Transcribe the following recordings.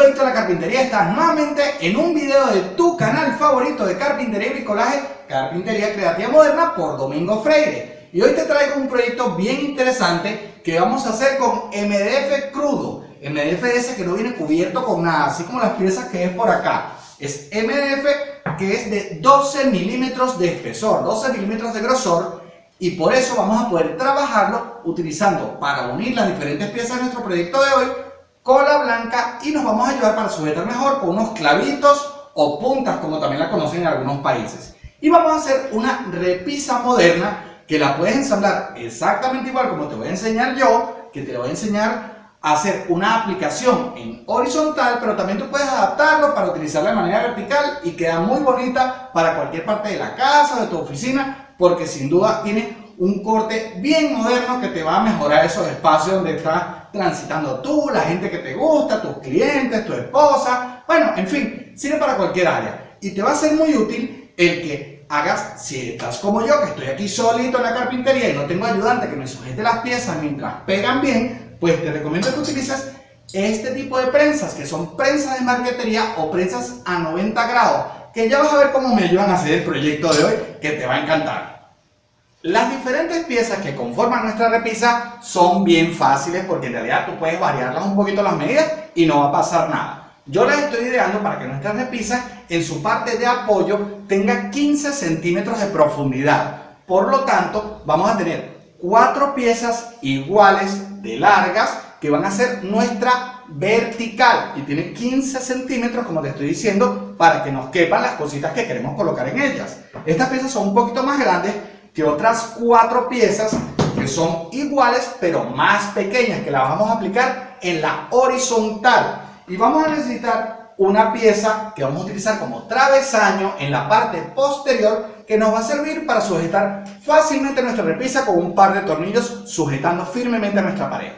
amigo de la Carpintería, estás nuevamente en un video de tu canal favorito de carpintería y bricolaje, Carpintería Creativa Moderna por Domingo Freire. Y hoy te traigo un proyecto bien interesante que vamos a hacer con MDF crudo. MDF ese que no viene cubierto con nada, así como las piezas que es por acá. Es MDF que es de 12 milímetros de espesor, 12 milímetros de grosor y por eso vamos a poder trabajarlo utilizando para unir las diferentes piezas de nuestro proyecto de hoy cola blanca y nos vamos a ayudar para sujetar mejor con unos clavitos o puntas como también la conocen en algunos países. Y vamos a hacer una repisa moderna que la puedes ensamblar exactamente igual como te voy a enseñar yo, que te voy a enseñar a hacer una aplicación en horizontal, pero también tú puedes adaptarlo para utilizarla de manera vertical y queda muy bonita para cualquier parte de la casa o de tu oficina, porque sin duda tiene un corte bien moderno que te va a mejorar esos espacios donde estás transitando tú, la gente que te gusta, tus clientes, tu esposa, bueno, en fin, sirve para cualquier área. Y te va a ser muy útil el que hagas, si estás como yo, que estoy aquí solito en la carpintería y no tengo ayudante que me sujete las piezas mientras pegan bien, pues te recomiendo que utilices este tipo de prensas, que son prensas de marquetería o prensas a 90 grados, que ya vas a ver cómo me ayudan a hacer el proyecto de hoy, que te va a encantar. Las diferentes piezas que conforman nuestra repisa son bien fáciles porque en realidad tú puedes variarlas un poquito las medidas y no va a pasar nada. Yo las estoy ideando para que nuestra repisa en su parte de apoyo tenga 15 centímetros de profundidad. Por lo tanto, vamos a tener cuatro piezas iguales de largas que van a ser nuestra vertical y tiene 15 centímetros como te estoy diciendo para que nos quepan las cositas que queremos colocar en ellas. Estas piezas son un poquito más grandes que otras cuatro piezas que son iguales pero más pequeñas que las vamos a aplicar en la horizontal y vamos a necesitar una pieza que vamos a utilizar como travesaño en la parte posterior que nos va a servir para sujetar fácilmente nuestra repisa con un par de tornillos sujetando firmemente a nuestra pared.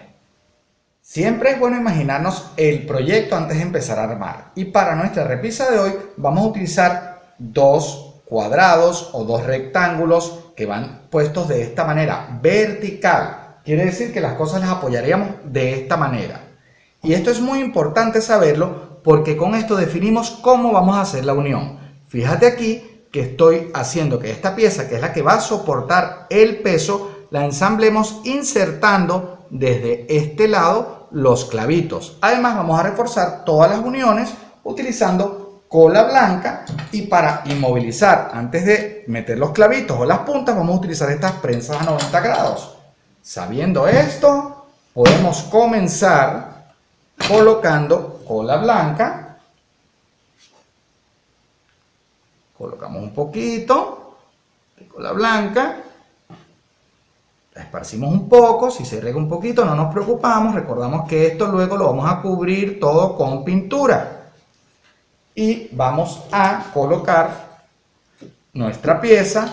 Siempre es bueno imaginarnos el proyecto antes de empezar a armar y para nuestra repisa de hoy vamos a utilizar dos cuadrados o dos rectángulos que van puestos de esta manera, vertical. Quiere decir que las cosas las apoyaríamos de esta manera. Y esto es muy importante saberlo porque con esto definimos cómo vamos a hacer la unión. Fíjate aquí que estoy haciendo que esta pieza, que es la que va a soportar el peso, la ensamblemos insertando desde este lado los clavitos. Además vamos a reforzar todas las uniones utilizando cola blanca y para inmovilizar antes de meter los clavitos o las puntas vamos a utilizar estas prensas a 90 grados. Sabiendo esto, podemos comenzar colocando cola blanca. Colocamos un poquito de cola blanca. La esparcimos un poco, si se rega un poquito no nos preocupamos, recordamos que esto luego lo vamos a cubrir todo con pintura y vamos a colocar nuestra pieza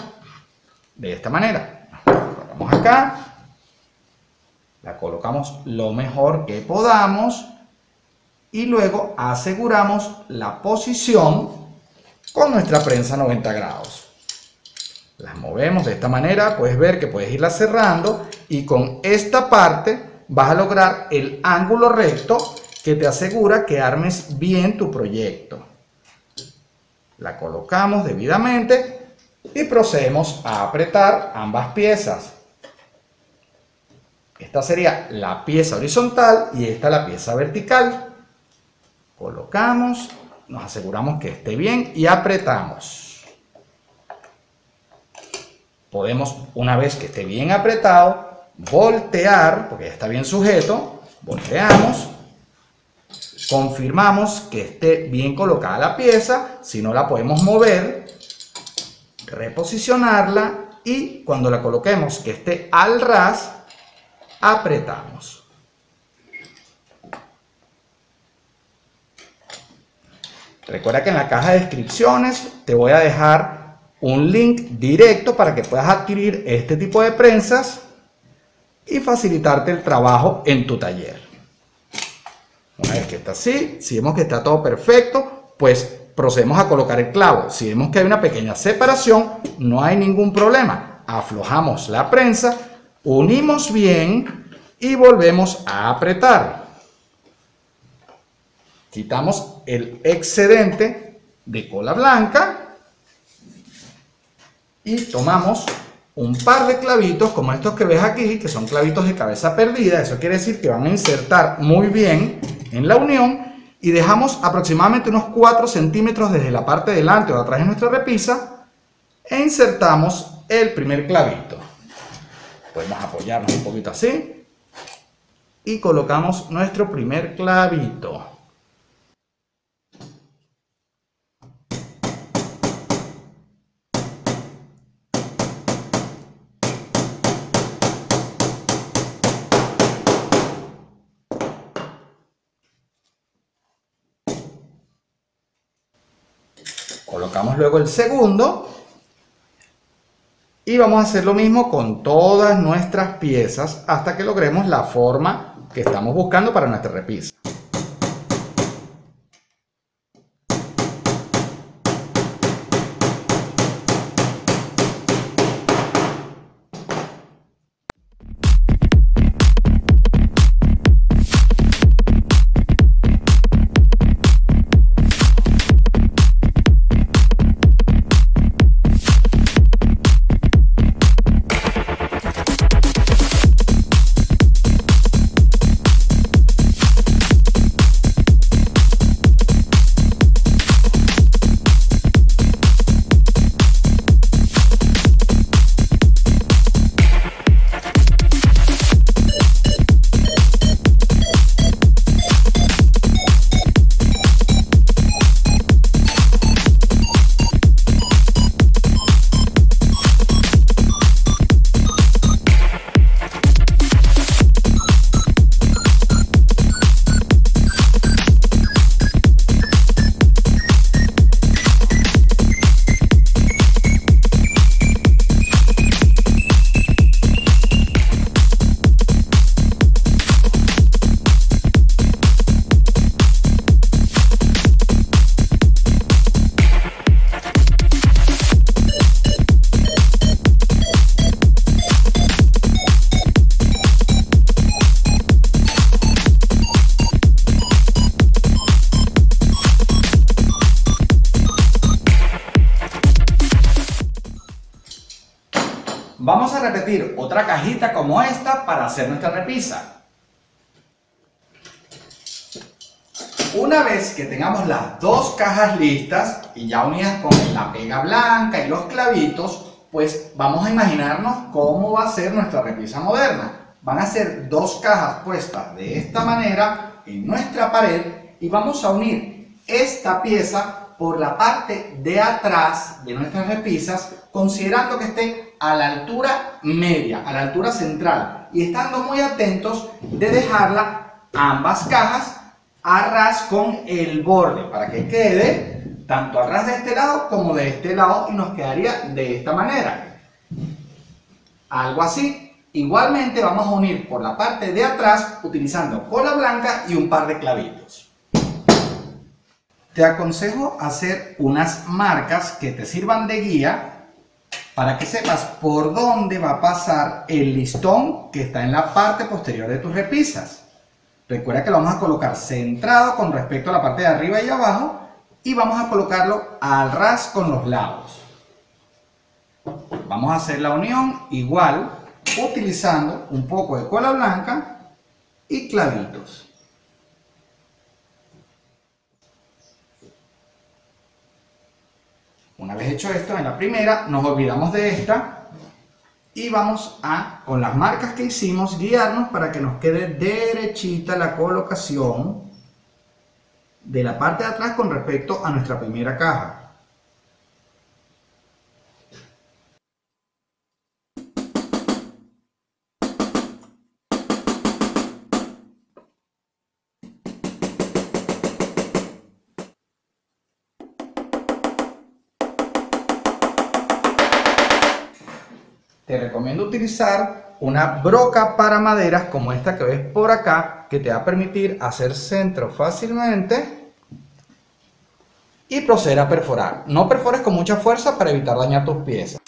de esta manera. La colocamos acá, la colocamos lo mejor que podamos y luego aseguramos la posición con nuestra prensa 90 grados. Las movemos de esta manera, puedes ver que puedes irla cerrando y con esta parte vas a lograr el ángulo recto que te asegura que armes bien tu proyecto. La colocamos debidamente y procedemos a apretar ambas piezas. Esta sería la pieza horizontal y esta la pieza vertical. Colocamos, nos aseguramos que esté bien y apretamos. Podemos, una vez que esté bien apretado, voltear, porque ya está bien sujeto, volteamos confirmamos que esté bien colocada la pieza, si no la podemos mover, reposicionarla y cuando la coloquemos que esté al ras, apretamos. Recuerda que en la caja de descripciones te voy a dejar un link directo para que puedas adquirir este tipo de prensas y facilitarte el trabajo en tu taller. Una vez que está así, si vemos que está todo perfecto, pues procedemos a colocar el clavo. Si vemos que hay una pequeña separación, no hay ningún problema. Aflojamos la prensa, unimos bien y volvemos a apretar. Quitamos el excedente de cola blanca y tomamos un par de clavitos como estos que ves aquí, que son clavitos de cabeza perdida. Eso quiere decir que van a insertar muy bien en la unión y dejamos aproximadamente unos 4 centímetros desde la parte delante o atrás de nuestra repisa e insertamos el primer clavito. Podemos apoyarnos un poquito así y colocamos nuestro primer clavito. Luego el segundo y vamos a hacer lo mismo con todas nuestras piezas hasta que logremos la forma que estamos buscando para nuestra repisa. Vamos a repetir otra cajita como esta para hacer nuestra repisa. Una vez que tengamos las dos cajas listas y ya unidas con la pega blanca y los clavitos, pues vamos a imaginarnos cómo va a ser nuestra repisa moderna. Van a ser dos cajas puestas de esta manera en nuestra pared y vamos a unir esta pieza por la parte de atrás de nuestras repisas, considerando que esté a la altura media, a la altura central y estando muy atentos de dejarla ambas cajas a ras con el borde para que quede tanto a ras de este lado como de este lado y nos quedaría de esta manera. Algo así. Igualmente vamos a unir por la parte de atrás utilizando cola blanca y un par de clavitos. Te aconsejo hacer unas marcas que te sirvan de guía para que sepas por dónde va a pasar el listón que está en la parte posterior de tus repisas. Recuerda que lo vamos a colocar centrado con respecto a la parte de arriba y abajo y vamos a colocarlo al ras con los lados. Vamos a hacer la unión igual utilizando un poco de cola blanca y clavitos. Una vez hecho esto, en la primera nos olvidamos de esta y vamos a, con las marcas que hicimos, guiarnos para que nos quede derechita la colocación de la parte de atrás con respecto a nuestra primera caja. Utilizar una broca para maderas como esta que ves por acá, que te va a permitir hacer centro fácilmente y proceder a perforar. No perfores con mucha fuerza para evitar dañar tus piezas.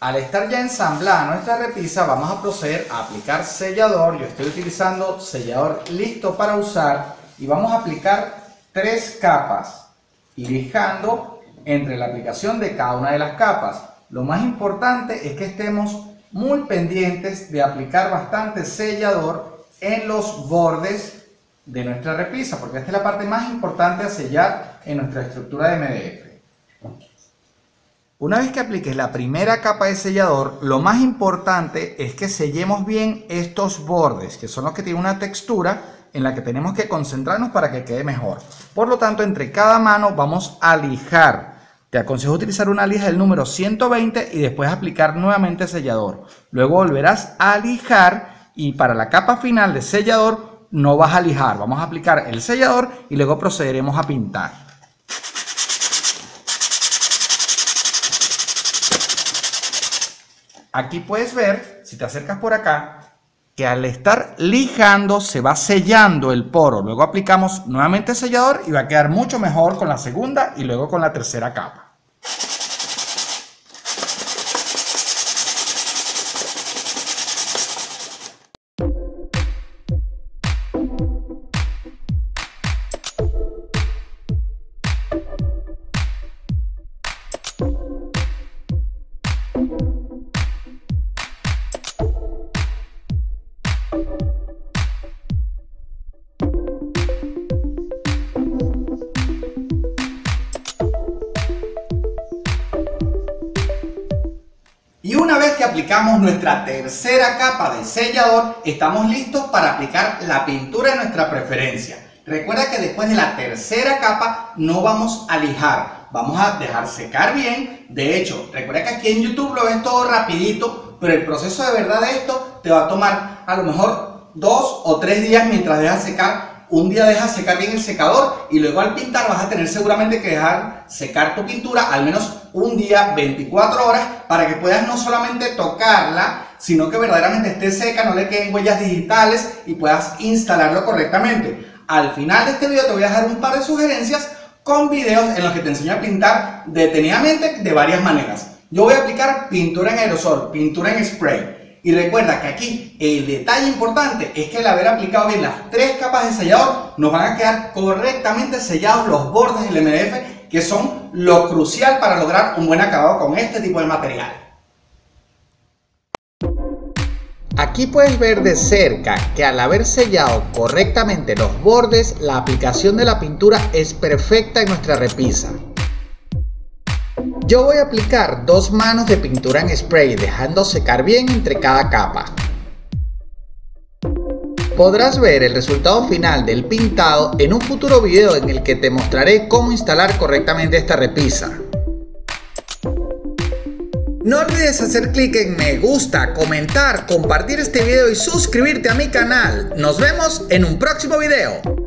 Al estar ya ensamblada nuestra repisa, vamos a proceder a aplicar sellador. Yo estoy utilizando sellador listo para usar y vamos a aplicar tres capas, lijando entre la aplicación de cada una de las capas. Lo más importante es que estemos muy pendientes de aplicar bastante sellador en los bordes de nuestra repisa, porque esta es la parte más importante a sellar en nuestra estructura de MDF. Una vez que apliques la primera capa de sellador, lo más importante es que sellemos bien estos bordes, que son los que tienen una textura en la que tenemos que concentrarnos para que quede mejor. Por lo tanto, entre cada mano vamos a lijar. Te aconsejo utilizar una lija del número 120 y después aplicar nuevamente sellador. Luego volverás a lijar y para la capa final de sellador no vas a lijar. Vamos a aplicar el sellador y luego procederemos a pintar. Aquí puedes ver, si te acercas por acá, que al estar lijando se va sellando el poro. Luego aplicamos nuevamente sellador y va a quedar mucho mejor con la segunda y luego con la tercera capa. Aplicamos nuestra tercera capa de sellador, estamos listos para aplicar la pintura de nuestra preferencia. Recuerda que después de la tercera capa no vamos a lijar, vamos a dejar secar bien. De hecho, recuerda que aquí en YouTube lo ves todo rapidito, pero el proceso de verdad de esto te va a tomar a lo mejor dos o tres días mientras dejas secar un día dejas secar bien el secador y luego al pintar vas a tener seguramente que dejar secar tu pintura al menos un día, 24 horas, para que puedas no solamente tocarla, sino que verdaderamente esté seca, no le queden huellas digitales y puedas instalarlo correctamente. Al final de este video te voy a dejar un par de sugerencias con videos en los que te enseño a pintar detenidamente de varias maneras. Yo voy a aplicar pintura en aerosol, pintura en spray, y recuerda que aquí el detalle importante es que al haber aplicado bien las tres capas de sellador, nos van a quedar correctamente sellados los bordes del MDF, que son lo crucial para lograr un buen acabado con este tipo de material. Aquí puedes ver de cerca que al haber sellado correctamente los bordes, la aplicación de la pintura es perfecta en nuestra repisa. Yo voy a aplicar dos manos de pintura en spray dejando secar bien entre cada capa. Podrás ver el resultado final del pintado en un futuro video en el que te mostraré cómo instalar correctamente esta repisa. No olvides hacer clic en me gusta, comentar, compartir este video y suscribirte a mi canal. Nos vemos en un próximo video.